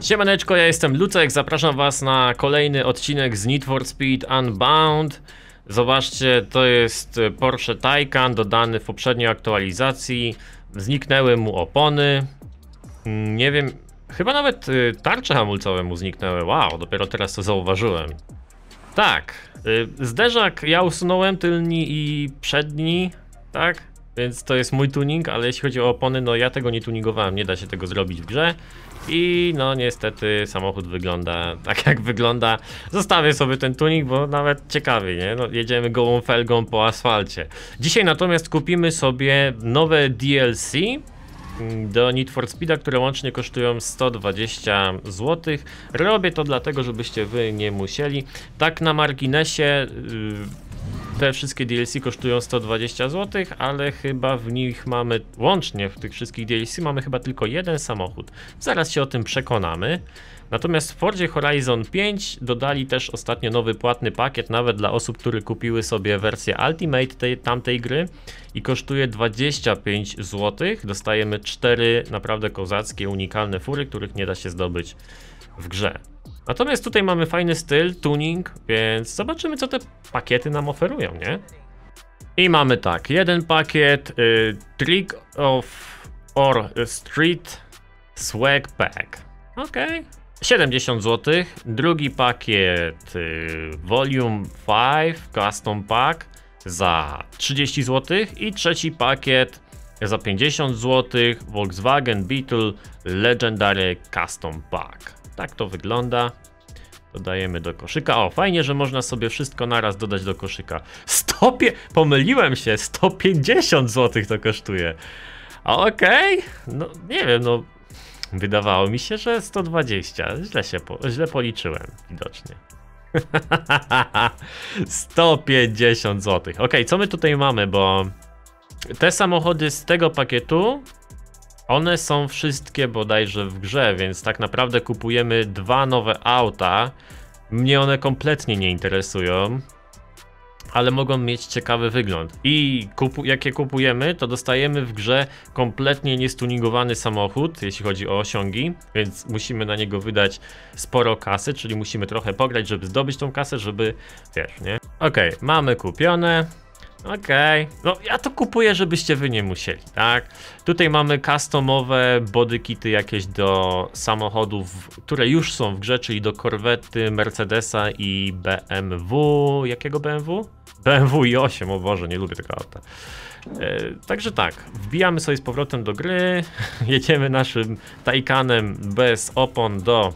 Siemaneczko, ja jestem Lucek, zapraszam was na kolejny odcinek z Need for Speed Unbound. Zobaczcie, to jest Porsche Taycan dodany w poprzedniej aktualizacji. Zniknęły mu opony. Mm, Nie wiem, chyba nawet y, tarcze hamulcowe mu zniknęły. Wow, dopiero teraz to zauważyłem. Tak, y, zderzak ja usunąłem tylni i przedni, tak? Więc to jest mój tuning, ale jeśli chodzi o opony, no ja tego nie tuningowałem, nie da się tego zrobić w grze. I no niestety samochód wygląda tak jak wygląda. Zostawię sobie ten tuning, bo nawet ciekawy, nie? No, jedziemy gołą felgą po asfalcie. Dzisiaj natomiast kupimy sobie nowe DLC do Need for Speeda, które łącznie kosztują 120 zł. Robię to dlatego, żebyście wy nie musieli. Tak na marginesie yy, te wszystkie DLC kosztują 120 zł, ale chyba w nich mamy, łącznie w tych wszystkich DLC mamy chyba tylko jeden samochód. Zaraz się o tym przekonamy. Natomiast w Fordzie Horizon 5 dodali też ostatnio nowy płatny pakiet, nawet dla osób, które kupiły sobie wersję Ultimate tej, tamtej gry i kosztuje 25 zł. Dostajemy cztery naprawdę kozackie, unikalne fury, których nie da się zdobyć w grze. Natomiast tutaj mamy fajny styl, tuning, więc zobaczymy co te pakiety nam oferują, nie? I mamy tak, jeden pakiet y, Trick of or Street Swag Pack. Ok. 70 zł. Drugi pakiet y, Volume 5 Custom Pack za 30 zł. I trzeci pakiet za 50 zł Volkswagen Beetle Legendary Custom Pack. Tak to wygląda. Dodajemy do koszyka. O, fajnie, że można sobie wszystko naraz dodać do koszyka. Stopie... Pomyliłem się, 150 zł to kosztuje. Okej, no nie wiem, no wydawało mi się, że 120. Źle się po... źle policzyłem, widocznie. 150 zł. Ok, co my tutaj mamy, bo te samochody z tego pakietu one są wszystkie bodajże w grze, więc tak naprawdę kupujemy dwa nowe auta. Mnie one kompletnie nie interesują, ale mogą mieć ciekawy wygląd. I kupu jak je kupujemy, to dostajemy w grze kompletnie niestuningowany samochód, jeśli chodzi o osiągi, więc musimy na niego wydać sporo kasy, czyli musimy trochę pograć, żeby zdobyć tą kasę, żeby, wiesz, nie? Okej, okay, mamy kupione. Okej, okay. no ja to kupuję, żebyście wy nie musieli, tak? Tutaj mamy customowe bodykity jakieś do samochodów, które już są w grze, czyli do Corvette, Mercedesa i BMW. Jakiego BMW? BMW i8, o Boże, nie lubię tego auta. E, także tak, wbijamy sobie z powrotem do gry, jedziemy naszym Taycanem bez opon do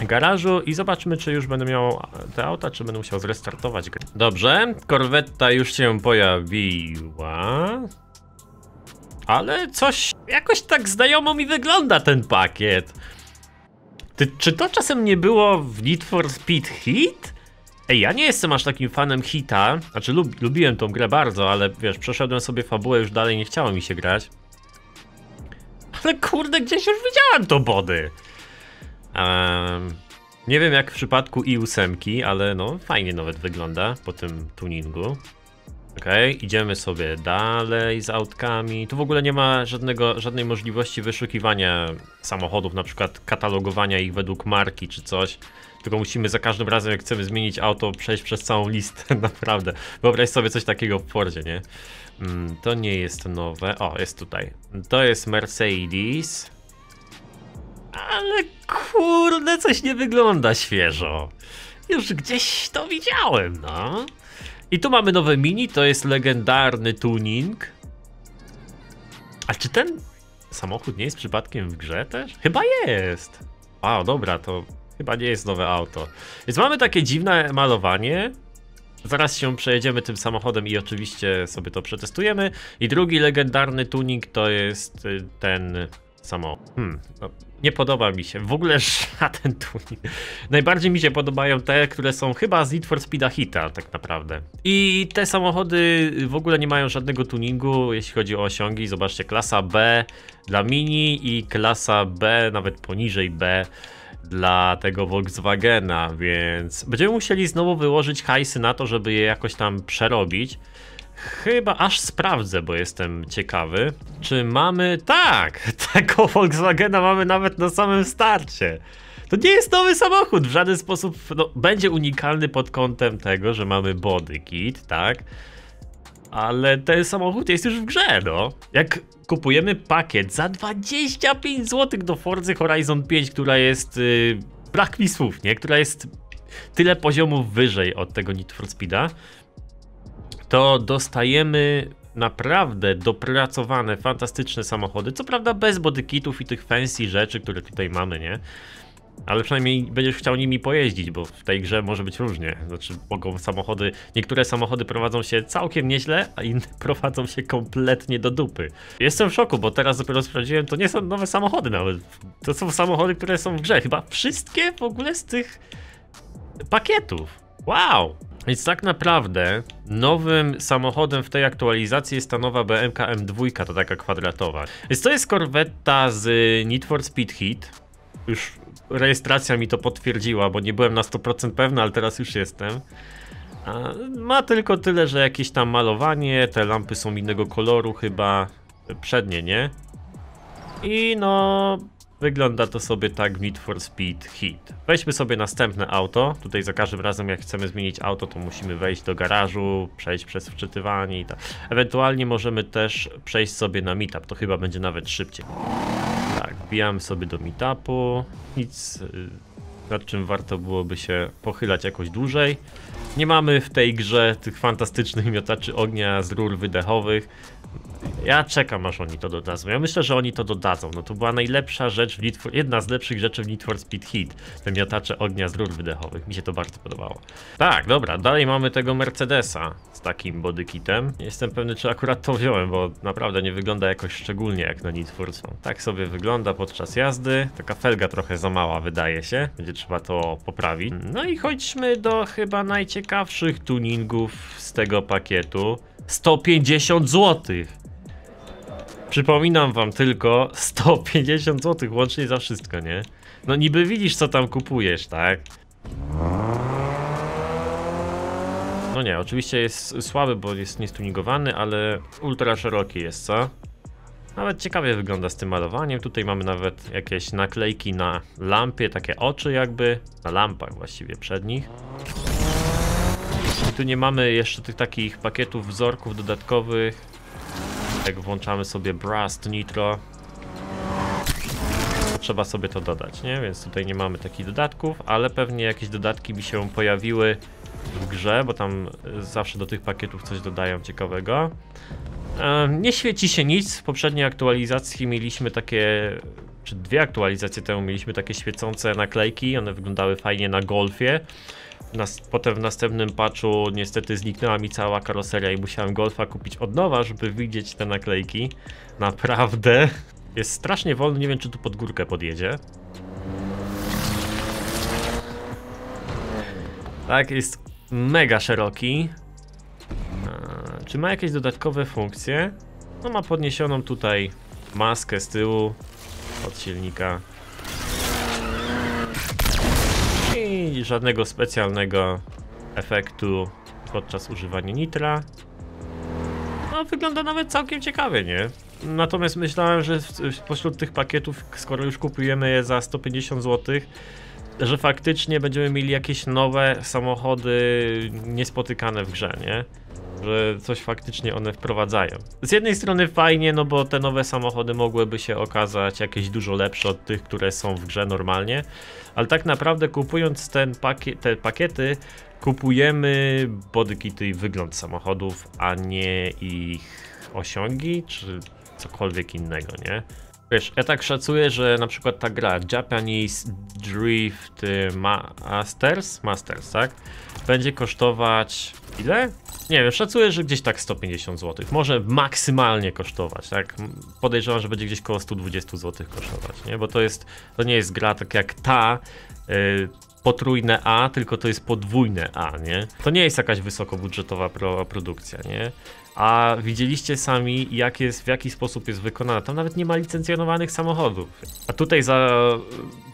garażu i zobaczmy, czy już będę miał te auta, czy będę musiał zrestartować grę. Dobrze, korwetta już się pojawiła. Ale coś jakoś tak znajomo mi wygląda ten pakiet. Ty, czy to czasem nie było w Need for Speed Hit? Ej, ja nie jestem aż takim fanem Hita. Znaczy, lub, lubiłem tą grę bardzo, ale wiesz, przeszedłem sobie fabułę, już dalej nie chciało mi się grać. Ale kurde, gdzieś już widziałem to body. Um, nie wiem jak w przypadku i8, ale no fajnie nawet wygląda po tym tuningu. Okay, idziemy sobie dalej z autkami. Tu w ogóle nie ma żadnego, żadnej możliwości wyszukiwania samochodów, na przykład katalogowania ich według marki czy coś. Tylko musimy za każdym razem, jak chcemy zmienić auto, przejść przez całą listę, naprawdę. Wyobraź sobie coś takiego w Fordzie, nie? Mm, to nie jest nowe. O, jest tutaj. To jest Mercedes. Ale kurde, coś nie wygląda świeżo. Już gdzieś to widziałem, no. I tu mamy nowe mini, to jest legendarny tuning. A czy ten samochód nie jest przypadkiem w grze też? Chyba jest. Wow, dobra, to chyba nie jest nowe auto. Więc mamy takie dziwne malowanie. Zaraz się przejedziemy tym samochodem i oczywiście sobie to przetestujemy. I drugi legendarny tuning to jest y, ten samochód. Hmm, no, nie podoba mi się. W ogóle żaden tuning. Najbardziej mi się podobają te, które są chyba z Need for Speeda Hita, tak naprawdę. I te samochody w ogóle nie mają żadnego tuningu, jeśli chodzi o osiągi. Zobaczcie, klasa B dla Mini i klasa B, nawet poniżej B dla tego Volkswagena, więc będziemy musieli znowu wyłożyć hajsy na to, żeby je jakoś tam przerobić. Chyba aż sprawdzę, bo jestem ciekawy, czy mamy... Tak, tego Volkswagena mamy nawet na samym starcie. To nie jest nowy samochód, w żaden sposób no, będzie unikalny pod kątem tego, że mamy body kit, tak? Ale ten samochód jest już w grze, no. Jak kupujemy pakiet za 25 zł do Forza Horizon 5, która jest... Yy, brak mi słów, nie? Która jest tyle poziomów wyżej od tego Need for Speeda, to dostajemy naprawdę dopracowane, fantastyczne samochody. Co prawda bez bodykitów i tych fancy rzeczy, które tutaj mamy, nie? Ale przynajmniej będziesz chciał nimi pojeździć, bo w tej grze może być różnie. Znaczy, mogą samochody. Niektóre samochody prowadzą się całkiem nieźle, a inne prowadzą się kompletnie do dupy. Jestem w szoku, bo teraz dopiero sprawdziłem, to nie są nowe samochody nawet. To są samochody, które są w grze. Chyba wszystkie w ogóle z tych pakietów. Wow! Więc tak naprawdę nowym samochodem w tej aktualizacji jest ta nowa BMK M2, to taka kwadratowa. Więc to jest korweta z Need for Speed Heat. Już rejestracja mi to potwierdziła, bo nie byłem na 100% pewny, ale teraz już jestem. Ma tylko tyle, że jakieś tam malowanie, te lampy są innego koloru chyba, przednie, nie? I no, Wygląda to sobie tak Need for Speed Heat. Weźmy sobie następne auto. Tutaj za każdym razem jak chcemy zmienić auto, to musimy wejść do garażu, przejść przez wczytywanie i tak. Ewentualnie możemy też przejść sobie na meetup, to chyba będzie nawet szybciej. Tak, wbijamy sobie do meetupu. Nic y, nad czym warto byłoby się pochylać jakoś dłużej. Nie mamy w tej grze tych fantastycznych miotaczy ognia z rur wydechowych. Ja czekam aż oni to dodadzą. Ja myślę, że oni to dodadzą. No to była najlepsza rzecz w Need for, jedna z lepszych rzeczy w Need for Speed Heat. Te miotacze ognia z rur wydechowych. Mi się to bardzo podobało. Tak, dobra, dalej mamy tego Mercedesa z takim bodykitem. Jestem pewny, czy akurat to wziąłem, bo naprawdę nie wygląda jakoś szczególnie jak na Need for. Tak sobie wygląda podczas jazdy. Taka felga trochę za mała wydaje się. Będzie trzeba to poprawić. No i chodźmy do chyba najciekawszych tuningów z tego pakietu. 150 złotych. Przypominam wam tylko 150 zł łącznie za wszystko, nie? No niby widzisz co tam kupujesz, tak? No nie, oczywiście jest słaby, bo jest niestuningowany, ale ultra szeroki jest, co? Nawet ciekawie wygląda z tym malowaniem. Tutaj mamy nawet jakieś naklejki na lampie, takie oczy jakby, na lampach właściwie przednich. I tu nie mamy jeszcze tych takich pakietów wzorków dodatkowych, jak włączamy sobie Brust Nitro, trzeba sobie to dodać, nie? Więc tutaj nie mamy takich dodatków, ale pewnie jakieś dodatki by się pojawiły w grze, bo tam zawsze do tych pakietów coś dodają ciekawego. Nie świeci się nic, w poprzedniej aktualizacji mieliśmy takie, czy dwie aktualizacje temu mieliśmy takie świecące naklejki, one wyglądały fajnie na Golfie. Nas, potem w następnym patchu niestety zniknęła mi cała karoseria i musiałem Golfa kupić od nowa, żeby widzieć te naklejki. Naprawdę. Jest strasznie wolny, nie wiem czy tu pod górkę podjedzie. Tak, jest mega szeroki. Czy ma jakieś dodatkowe funkcje? No ma podniesioną tutaj maskę z tyłu od silnika. Żadnego specjalnego efektu podczas używania nitra. No, wygląda nawet całkiem ciekawie, nie? Natomiast myślałem, że pośród tych pakietów, skoro już kupujemy je za 150 zł, że faktycznie będziemy mieli jakieś nowe samochody niespotykane w grze, nie? Że coś faktycznie one wprowadzają. Z jednej strony fajnie, no bo te nowe samochody mogłyby się okazać jakieś dużo lepsze od tych, które są w grze normalnie, ale tak naprawdę kupując ten pakiet, te pakiety, kupujemy bodykity i wygląd samochodów, a nie ich osiągi, czy cokolwiek innego, nie? Wiesz, ja tak szacuję, że na przykład ta gra Japanese Drift Masters, Masters, tak? Będzie kosztować ile? Nie wiem, szacuję, że gdzieś tak 150 zł. Może maksymalnie kosztować, tak? Podejrzewam, że będzie gdzieś koło 120 zł kosztować, nie? Bo to jest, to nie jest gra tak jak ta, yy, potrójne A, tylko to jest podwójne A, nie? To nie jest jakaś wysokobudżetowa pro, produkcja, nie? A widzieliście sami, jak jest, w jaki sposób jest wykonana. Tam nawet nie ma licencjonowanych samochodów. A tutaj za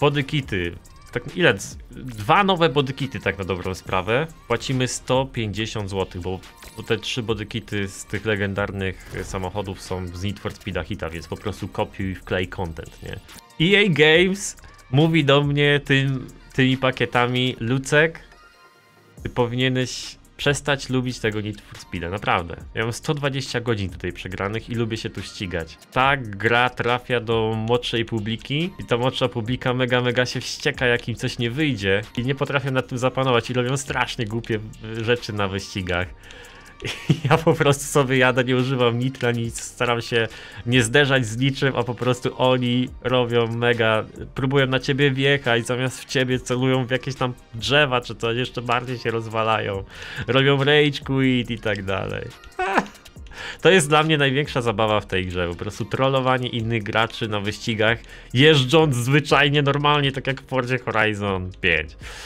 bodykity tak ile? Dwa nowe bodykity tak na dobrą sprawę. Płacimy 150 zł, bo, te trzy bodykity z tych legendarnych samochodów są z Need for Speed'a Hita, więc po prostu kopiuj wklej content, nie? EA Games mówi do mnie tym, tymi pakietami, Lucek, ty powinieneś przestać lubić tego Need for Speed'a, naprawdę. Ja mam 120 godzin tutaj przegranych i lubię się tu ścigać. Ta gra trafia do młodszej publiki i ta młodsza publika mega, mega się wścieka, jak im coś nie wyjdzie i nie potrafią nad tym zapanować i robią strasznie głupie rzeczy na wyścigach. Ja po prostu sobie jadę, nie używam nitra, nic, staram się nie zderzać z niczym, a po prostu oni robią mega, próbują na ciebie wjechać, zamiast w ciebie celują w jakieś tam drzewa, czy to jeszcze bardziej się rozwalają. Robią rage quit i tak dalej. To jest dla mnie największa zabawa w tej grze, po prostu trollowanie innych graczy na wyścigach, jeżdżąc zwyczajnie normalnie, tak jak w Fordzie Horizon 5.